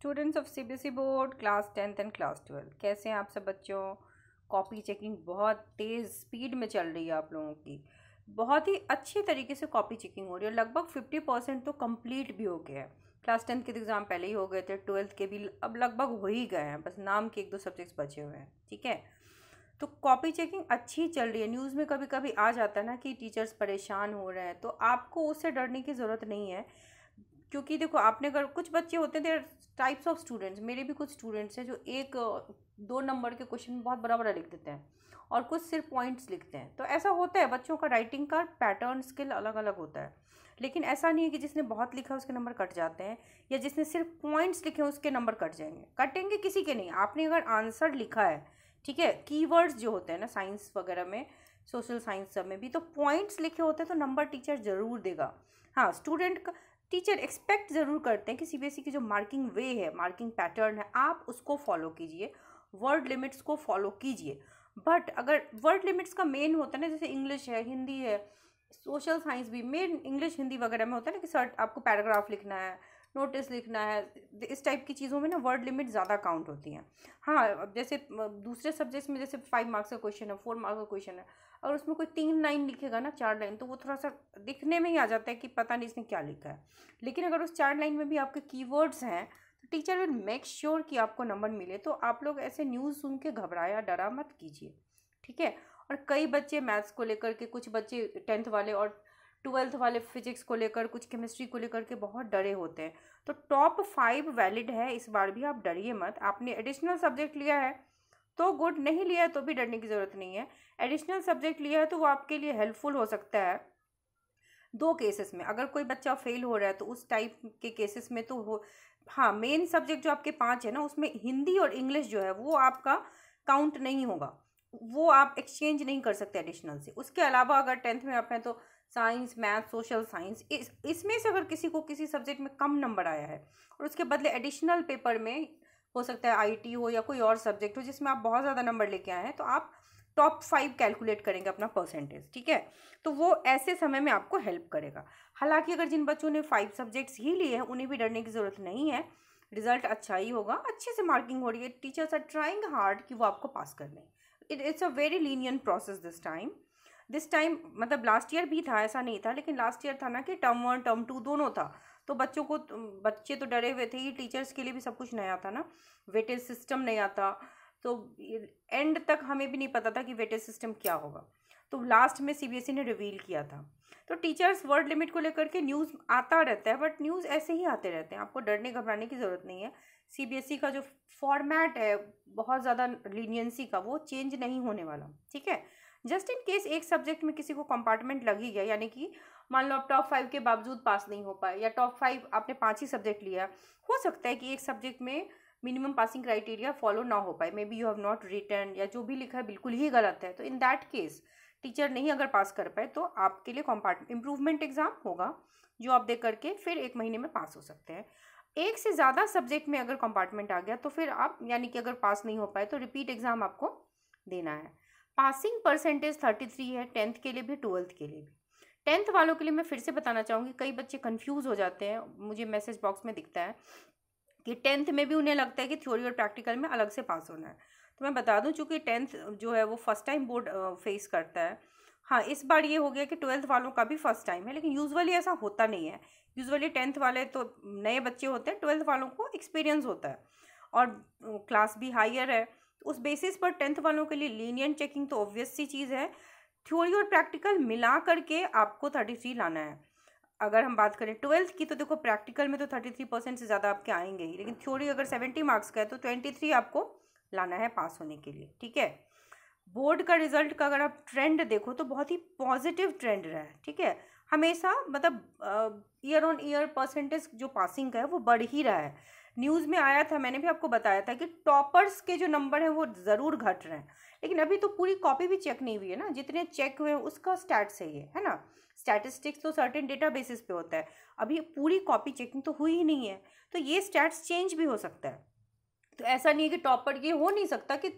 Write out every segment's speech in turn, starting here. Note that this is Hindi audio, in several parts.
Students of CBSE board, class tenth and class twelfth. कैसे हैं आप सब बच्चों? कॉपी चेकिंग बहुत तेज़ स्पीड में चल रही है आप लोगों की। बहुत ही अच्छे तरीके से कॉपी चेकिंग हो रही है। लगभग फिफ्टी परसेंट तो कंप्लीट भी हो गया है। क्लास टेंथ के एग्ज़ाम पहले ही हो गए थे, ट्वेल्थ के भी अब लगभग हो ही गए हैं। बस नाम के एक दो सब्जेक्ट्स बचे हुए हैं, ठीक है? तो कॉपी चेकिंग अच्छी चल रही है। न्यूज़ में कभी कभी आ जाता है ना कि टीचर्स परेशान हो रहे हैं। तो आपको उससे डरने की ज़रूरत नहीं है। क्योंकि देखो, आपने अगर कुछ बच्चे होते हैं देर टाइप्स ऑफ़ स्टूडेंट्स मेरे भी कुछ स्टूडेंट्स हैं जो एक, दो नंबर के क्वेश्चन बहुत बड़ा बड़ा लिख देते हैं और कुछ सिर्फ़ पॉइंट्स लिखते हैं। तो ऐसा होता है, बच्चों का राइटिंग का पैटर्न स्किल अलग अलग होता है। लेकिन ऐसा नहीं है कि जिसने बहुत लिखा उसके नंबर कट जाते हैं या जिसने सिर्फ़ पॉइंट्स लिखे हैं उसके नंबर कट जाएँगे। कटेंगे किसी के नहीं। आपने अगर आंसर लिखा है, ठीक है कीवर्ड्स जो होते हैं ना साइंस वगैरह में सोशल साइंस सब में भी तो पॉइंट्स लिखे होते हैं तो नंबर टीचर ज़रूर देगा। हाँ स्टूडेंट का टीचर एक्सपेक्ट ज़रूर करते हैं कि सीबीएसई की जो मार्किंग वे है, मार्किंग पैटर्न है, आप उसको फॉलो कीजिए, वर्ड लिमिट्स को फॉलो कीजिए। बट अगर वर्ड लिमिट्स का मेन होता है ना, जैसे इंग्लिश है, हिंदी है, सोशल साइंस भी, मेन इंग्लिश, हिंदी वगैरह में होता है ना कि सर आपको पैराग्राफ लिखना है नोटिस लिखना है, इस टाइप की चीज़ों में ना वर्ड लिमिट ज़्यादा काउंट होती हैं। हाँ अब जैसे दूसरे सब्जेक्ट्स में जैसे फाइव मार्क्स का क्वेश्चन है फोर मार्क्स का क्वेश्चन है, अगर उसमें कोई तीन लाइन लिखेगा ना, चार लाइन तो वो थोड़ा सा दिखने में ही आ जाता है कि पता नहीं इसने क्या लिखा है। लेकिन अगर उस चार लाइन में भी आपके कीवर्ड्स हैं तो टीचर विल मेक श्योर कि आपको नंबर मिले तो आप लोग ऐसे न्यूज़ सुन के घबराया, डरा मत कीजिए, ठीक है? और कई बच्चे मैथ्स को लेकर के, कुछ बच्चे टेंथ वाले और ट्वेल्थ वाले फिजिक्स को लेकर, कुछ केमिस्ट्री को लेकर के बहुत डरे होते हैं। तो टॉप फाइव वैलिड है, इस बार भी आप डरिए मत। आपने एडिशनल सब्जेक्ट लिया है तो गुड, नहीं लिया है तो भी डरने की ज़रूरत नहीं है। एडिशनल सब्जेक्ट लिया है तो वो आपके लिए हेल्पफुल हो सकता है दो केसेस में। अगर कोई बच्चा फेल हो रहा है तो उस टाइप के केसेस में तो हो हाँ मेन सब्जेक्ट जो आपके पाँच है ना, उसमें हिंदी और इंग्लिश जो है वो आपका काउंट नहीं होगा। वो आप एक्सचेंज नहीं कर सकते एडिशनल से। उसके अलावा अगर टेंथ में आप हैं तो साइंस, मैथ, सोशल साइंस, इस, इसमें से अगर किसी को किसी सब्जेक्ट में कम नंबर आया है और उसके बदले एडिशनल पेपर में हो सकता है आईटी हो या कोई और सब्जेक्ट हो जिसमें आप बहुत ज़्यादा नंबर लेके आए हैं तो आप टॉप फाइव कैलकुलेट करेंगे अपना परसेंटेज, ठीक है? तो वो ऐसे समय में आपको हेल्प करेगा। हालाँकि अगर जिन बच्चों ने फाइव सब्जेक्ट्स ही लिए हैं, उन्हें भी डरने की ज़रूरत नहीं है। रिज़ल्ट अच्छा ही होगा, अच्छे से मार्किंग हो रही है, टीचर्स आर ट्राइंग हार्ड कि वो आपको पास कर लें। It, it's a very lenient process this time. This time मतलब लास्ट ईयर भी था, ऐसा नहीं था, लेकिन लास्ट ईयर था ना कि टर्म वन टर्म टू दोनों था। तो बच्चों को, बच्चे तो डरे हुए थे ये टीचर्स के लिए भी सब कुछ नया था ना। वेटेज सिस्टम नया था। तो एंड तक हमें भी नहीं पता था कि वेटेज सिस्टम क्या होगा। तो लास्ट में सीबीएसई ने रिवील किया था। तो टीचर्स वर्ड लिमिट को लेकर के न्यूज़ आता रहता है बट न्यूज़ ऐसे ही आते रहते हैं। आपको डरने, घबराने की ज़रूरत नहीं है। सीबीएसई का जो फॉर्मेट है, बहुत ज़्यादा लीनियंसी का, वो चेंज नहीं होने वाला। ठीक है? जस्ट इन केस एक सब्जेक्ट में किसी को कंपार्टमेंट लग ही गया यानी कि मान लो आप टॉप फाइव के बावजूद पास नहीं हो पाए, या टॉप फाइव आपने पाँच ही सब्जेक्ट लिया, हो सकता है कि एक सब्जेक्ट में मिनिमम पासिंग क्राइटेरिया फॉलो ना हो पाए। Maybe you have not return या जो भी लिखा है बिल्कुल ही गलत है। तो इन दैट केस टीचर नहीं अगर पास कर पाए तो आपके लिए कॉम्पार्ट इम्प्रूवमेंट एग्ज़ाम होगा, जो आप दे करके फिर एक महीने में पास हो सकते हैं। एक से ज़्यादा सब्जेक्ट में अगर कंपार्टमेंट आ गया तो फिर आप, यानी कि अगर पास नहीं हो पाए तो रिपीट एग्ज़ाम आपको देना है। पासिंग परसेंटेज थर्टी थ्री है, टेंथ के लिए भी, ट्वेल्थ के लिए भी। टेंथ वालों के लिए मैं फिर से बताना चाहूँगी, कई बच्चे कन्फ्यूज़ हो जाते हैं, मुझे मैसेज बॉक्स में दिखता है कि टेंथ में भी उन्हें लगता है कि थ्योरी और प्रैक्टिकल में अलग से पास होना है। तो मैं बता दूँ, चूँकि टेंथ जो है वो फ़र्स्ट टाइम बोर्ड फेस करता है हाँ इस बार ये हो गया कि ट्वेल्थ वालों का भी फ़र्स्ट टाइम है, लेकिन यूजुअली ऐसा होता नहीं है। यूजुअली टेंथ वाले तो नए बच्चे होते हैं, ट्वेल्थ वालों को एक्सपीरियंस होता है और क्लास भी हाइयर है। उस बेसिस पर टेंथ वालों के लिए लीनियन चेकिंग तो ऑब्वियस सी चीज़ है। थ्योरी और प्रैक्टिकल मिला करके आपको थर्टी थ्री लाना है। अगर हम बात करें ट्वेल्थ की तो देखो प्रैक्टिकल में तो थर्टी थ्री परसेंट से ज़्यादा आपके आएँगे ही, लेकिन थ्योरी अगर सेवेंटी मार्क्स का है तो ट्वेंटी थ्री आपको लाना है पास होने के लिए, ठीक है? बोर्ड का रिज़ल्ट का अगर आप ट्रेंड देखो तो बहुत ही पॉजिटिव ट्रेंड रहा है, ठीक है? हमेशा मतलब ईयर ऑन ईयर परसेंटेज जो पासिंग का है वो बढ़ ही रहा है। न्यूज़ में आया था, मैंने भी आपको बताया था कि टॉपर्स के जो नंबर हैं वो ज़रूर घट रहे हैं। लेकिन अभी तो पूरी कॉपी भी चेक नहीं हुई है ना, जितने चेक हुए हैं उसका स्टैट्स है ये, है ना? स्टैटिस्टिक्स तो सर्टेन डेटा बेसिस पे होता है। अभी पूरी कॉपी चेकिंग तो हुई ही नहीं है तो ये स्टैट्स चेंज भी हो सकता है। तो ऐसा नहीं है कि टॉपर ये हो नहीं सकता कि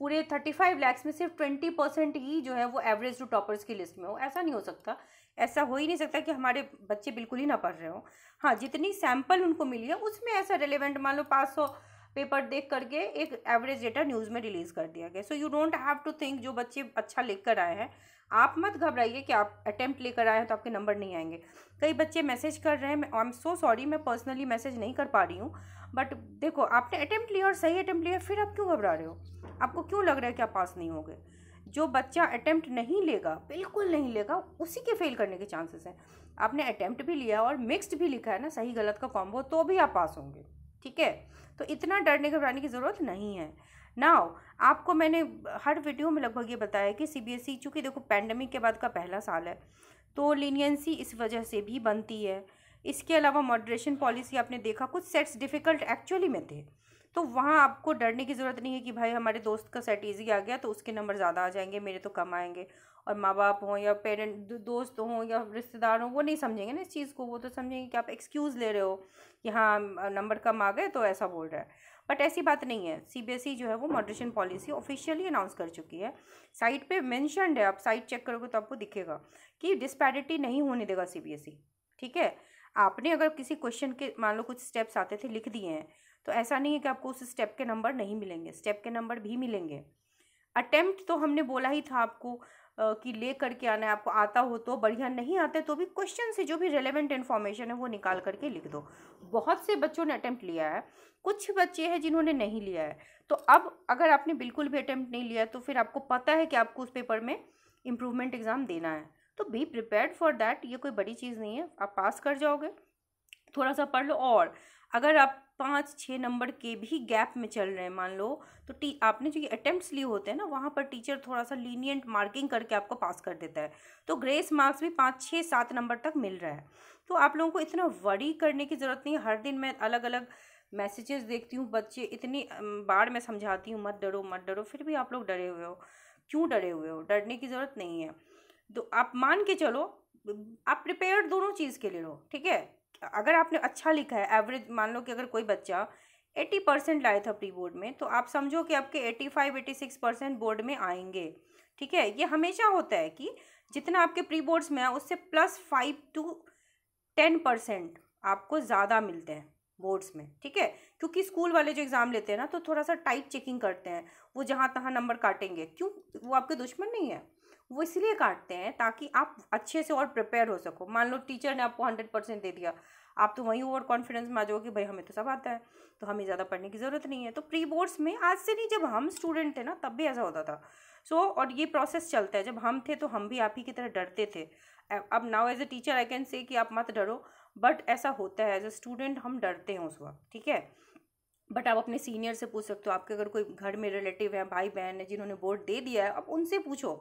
पूरे थर्टी फाइव लैक्स में सिर्फ़ ट्वेंटी परसेंट ही जो है वो एवरेज टू टॉपर्स की लिस्ट में हो, ऐसा नहीं हो सकता। ऐसा हो ही नहीं सकता कि हमारे बच्चे बिल्कुल ही ना पढ़ रहे हो। हाँ जितनी सैंपल उनको मिली है, उसमें ऐसा रिलेवेंट मान लो पाँच सौ पेपर देख करके एक एवरेज डेटा न्यूज़ में रिलीज़ कर दिया गया। So you don't have to think जो बच्चे अच्छा लिख कर आए हैं, आप मत घबराइए कि आप अटैम्प्ट लेकर आए हैं तो आपके नंबर नहीं आएँगे। कई बच्चे मैसेज कर रहे हैं आई एम सो सॉरी मैं पर्सनली मैसेज नहीं कर पा रही हूँ बट देखो, आपने अटैम्प्ट लिया और सही अटैम्प्ट लिया, फिर आप क्यों घबरा रहे हो? आपको क्यों लग रहा है कि आप पास नहीं होगे? जो बच्चा अटैम्प्ट नहीं लेगा, बिल्कुल नहीं लेगा, उसी के फेल करने के चांसेस हैं। आपने अटैम्प्ट भी लिया और मिक्स्ड भी लिखा है ना, सही गलत का कॉम्बो तो भी आप पास होंगे, ठीक है? तो इतना डरने घबराने की ज़रूरत नहीं है। नाउ आपको मैंने हर वीडियो में लगभग ये बताया कि सी बी एस ई चूँकि देखो पैंडमिक के बाद का पहला साल है तो लीनियंसी इस वजह से भी बनती है। इसके अलावा मॉडरेशन पॉलिसी आपने देखा, कुछ सेट्स डिफ़िकल्ट एक्चुअली में थे। तो वहाँ आपको डरने की ज़रूरत नहीं है कि भाई हमारे दोस्त का सेट ईजी आ गया तो उसके नंबर ज़्यादा आ जाएँगे, मेरे तो कम आएँगे। और माँ बाप हों या पेरेंट दोस्त हों या रिश्तेदार हों, वो नहीं समझेंगे ना इस चीज़ को, वो तो समझेंगे कि आप एक्सक्यूज़ ले रहे हो कि हाँ नंबर कम आ गए तो ऐसा बोल रहा है। बट ऐसी बात नहीं है। सीबीएसई जो है वो मॉडरेशन पॉलिसी ऑफिशियली अनाउंस कर चुकी है। साइट पे मैंशनड है, आप साइट चेक करोगे तो आपको दिखेगा कि डिस्पैरिटी नहीं होने देगा सीबीएसई ठीक है? आपने अगर किसी क्वेश्चन के, मान लो कुछ स्टेप्स आते थे, लिख दिए हैं तो ऐसा नहीं है कि आपको उस स्टेप के नंबर नहीं मिलेंगे स्टेप के नंबर भी मिलेंगे। अटेम्प्ट तो हमने बोला ही था आपको कि ले करके आना है, आपको आता हो तो बढ़िया नहीं आते तो भी क्वेश्चन से जो भी रेलेवेंट इन्फॉर्मेशन है वो निकाल करके लिख दो। बहुत से बच्चों ने अटैम्प्ट लिया है, कुछ बच्चे हैं जिन्होंने नहीं लिया है। तो अब अगर आपने बिल्कुल भी अटैम्प्ट नहीं लिया तो फिर आपको पता है कि आपको उस पेपर में इम्प्रूवमेंट एग्ज़ाम देना है। तो बी प्रिपेयर्ड फॉर दैट ये कोई बड़ी चीज़ नहीं है, आप पास कर जाओगे, थोड़ा सा पढ़ लो और अगर आप पाँच छः नंबर के भी गैप में चल रहे हैं, मान लो। तो टी, आपने जो ये अटैम्प्ट लिए होते हैं ना, वहाँ पर टीचर थोड़ा सा लीनियंट मार्किंग करके आपको पास कर देता है। तो ग्रेस मार्क्स भी पाँच छः सात नंबर तक मिल रहा है। तो आप लोगों को इतना वरी करने की ज़रूरत नहीं है। हर दिन मैं अलग अलग मैसेजेस देखती हूँ, बच्चे इतनी बार मैं समझाती हूँ, मत डरो मत डरो। फिर भी आप लोग डरे हुए हो। क्यों डरे हुए हो? डरने की ज़रूरत नहीं है। तो आप मान के चलो, आप प्रिपेयर दोनों चीज़ के लिए रहो, ठीक है? अगर आपने अच्छा लिखा है एवरेज मान लो कि अगर कोई बच्चा एट्टी परसेंट लाया था प्री बोर्ड में तो आप समझो कि आपके eighty five eighty six percent board में आएँगे। ठीक है? ये हमेशा होता है कि जितना आपके प्री बोर्ड्स में है उससे plus five to ten percent आपको ज़्यादा मिलते हैं बोर्ड्स में। ठीक है? क्योंकि स्कूल वाले जो एग्ज़ाम लेते हैं ना तो थोड़ा सा टाइट चेकिंग करते हैं, वो जहाँ तहाँ नंबर काटेंगे। क्यों? वो आपके दुश्मन नहीं है। वो इसलिए काटते हैं ताकि आप अच्छे से और प्रिपेयर हो सको। मान लो टीचर ने आपको हंड्रेड परसेंट दे दिया आप तो वहीं ओवर कॉन्फिडेंस में आ जाओगे कि भाई हमें तो सब आता है तो हमें ज़्यादा पढ़ने की ज़रूरत नहीं है। तो प्री बोर्ड्स में आज से नहीं जब हम स्टूडेंट थे ना तब भी ऐसा होता था। सो so, और ये प्रोसेस चलता है जब हम थे तो हम भी आप ही की तरह डरते थे। अब now as a teacher I can say कि आप मत डरो बट ऐसा होता है एज ए स्टूडेंट हम डरते हैं उस वक्त ठीक है? बट आप अपने सीनियर से पूछ सकते हो आपके अगर कोई घर में रिलेटिव है भाई बहन है जिन्होंने बोर्ड दे दिया है अब उनसे पूछो।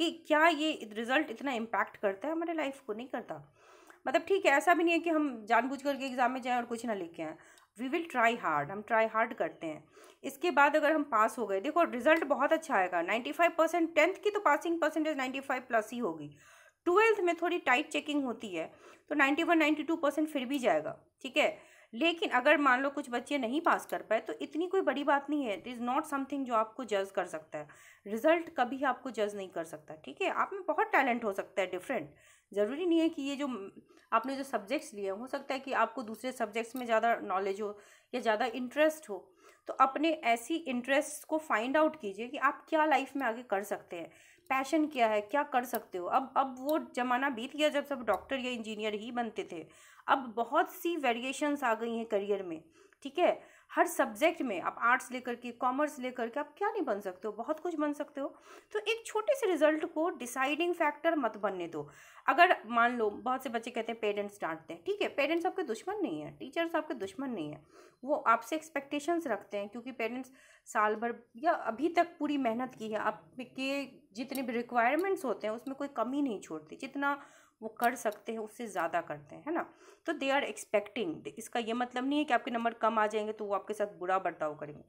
कि क्या ये रिज़ल्ट इतना इम्पैक्ट करता है हमारे लाइफ को? नहीं करता। मतलब ठीक है, ऐसा भी नहीं है कि हम जानबूझ करके एग्ज़ाम में जाएँ और कुछ ना लिखे आएँ। वी विल ट्राई हार्ड हम ट्राई हार्ड करते हैं। इसके बाद अगर हम पास हो गए, देखो रिज़ल्ट बहुत अच्छा आएगा। नाइन्टी फाइव परसेंट टेंथ की तो passing percentage ninety five plus ही होगी। ट्वेल्थ में थोड़ी टाइट चेकिंग होती है तो ninety one ninety two percent फिर भी जाएगा। ठीक है? लेकिन अगर मान लो कुछ बच्चे नहीं पास कर पाए तो इतनी कोई बड़ी बात नहीं है। इट इज़ नॉट समथिंग जो आपको जज कर सकता है। रिज़ल्ट कभी आपको जज नहीं कर सकता, ठीक है? आप में बहुत टैलेंट हो सकता है डिफरेंट। ज़रूरी नहीं है कि ये जो आपने जो सब्जेक्ट्स लिए, हो सकता है कि आपको दूसरे सब्जेक्ट्स में ज़्यादा नॉलेज हो या ज़्यादा इंटरेस्ट हो। तो अपने ऐसी इंटरेस्ट को फाइंड आउट कीजिए कि आप क्या लाइफ में आगे कर सकते हैं। पैशन क्या है, क्या कर सकते हो? अब अब वो ज़माना बीत गया जब सब डॉक्टर या इंजीनियर ही बनते थे। अब बहुत सी वेरिएशंस आ गई हैं करियर में, ठीक है? हर सब्जेक्ट में आप आर्ट्स लेकर के, कॉमर्स लेकर के आप क्या नहीं बन सकते हो? बहुत कुछ बन सकते हो। तो एक छोटे से रिज़ल्ट को डिसाइडिंग फैक्टर मत बनने दो। अगर मान लो, बहुत से बच्चे कहते हैं, पेरेंट्स डांटते हैं। ठीक है, पेरेंट्स आपके दुश्मन नहीं है, टीचर्स आपके दुश्मन नहीं है। वो आपसे एक्सपेक्टेशंस रखते हैं, क्योंकि पेरेंट्स साल भर या अभी तक पूरी मेहनत की है। आपके जितने भी रिक्वायरमेंट्स होते हैं, उसमें कोई कमी नहीं छोड़ती। जितना वो कर सकते हैं, उससे ज़्यादा करते हैं, है ना? तो दे आर एक्सपेक्टिंग इसका ये मतलब नहीं है कि आपके नंबर कम आ जाएँगे तो वो आपके साथ बुरा बर्ताव करेंगे।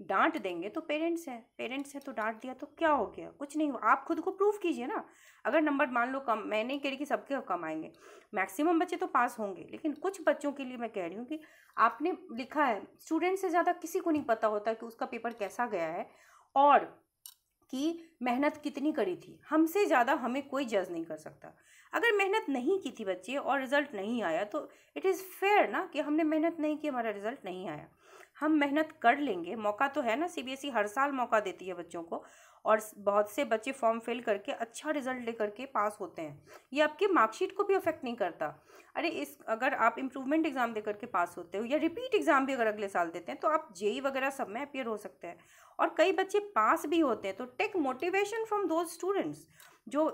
डांट देंगे तो पेरेंट्स हैं पेरेंट्स हैं तो डांट दिया तो क्या हो गया? कुछ नहीं हुआ आप खुद को प्रूव कीजिए ना। अगर नंबर मान लो कम, मैं नहीं कह रही कि सबके कम आएँगे मैक्सिमम बच्चे तो पास होंगे, लेकिन कुछ बच्चों के लिए मैं कह रही हूँ कि आपने लिखा है स्टूडेंट से ज़्यादा किसी को नहीं पता होता कि उसका पेपर कैसा गया है, और कि मेहनत कितनी करी थी। हमसे ज़्यादा हमें कोई जज नहीं कर सकता। अगर मेहनत नहीं की थी बच्चे और रिज़ल्ट नहीं आया तो इट इज़ फेयर ना कि हमने मेहनत नहीं की, हमारा रिज़ल्ट नहीं आया। हम मेहनत कर लेंगे। मौका तो है ना सीबीएसई हर साल मौका देती है बच्चों को और बहुत से बच्चे फॉर्म फिल करके अच्छा रिज़ल्ट लेकर के पास होते हैं। ये आपके मार्कशीट को भी अफेक्ट नहीं करता। अरे, इस, अगर आप इम्प्रूवमेंट एग्ज़ाम दे करके पास होते हो या रिपीट एग्ज़ाम भी अगर अगले साल देते हैं तो आप जेई वगैरह सब में अपियर हो सकते हैं। और कई बच्चे पास भी होते हैं तो take motivation from those students जो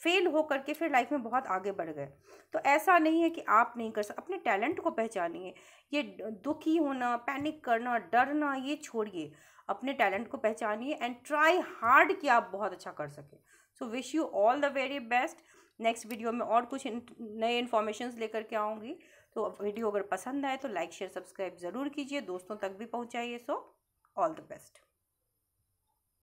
फेल हो करके फिर लाइफ में बहुत आगे बढ़ गए। तो ऐसा नहीं है कि आप नहीं कर सकते अपने टैलेंट को पहचानिए। ये दुखी होना, पैनिक करना, डरना, ये छोड़िए। अपने टैलेंट को पहचानिए एंड ट्राई हार्ड कि आप बहुत अच्छा कर सकें। So wish you all the very best. Next video में और कुछ नए इन्फॉर्मेशन लेकर के आऊँगी। तो वीडियो अगर पसंद आए तो लाइक, शेयर, सब्सक्राइब ज़रूर कीजिए। दोस्तों तक भी पहुँचाइए। So all the best.